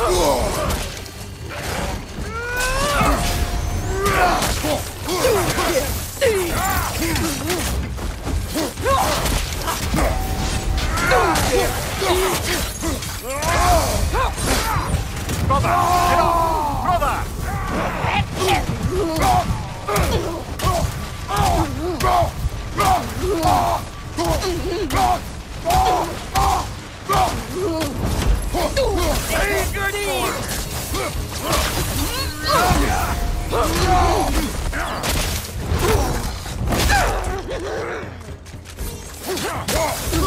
Brother! Get up! Brother! Hey, goody!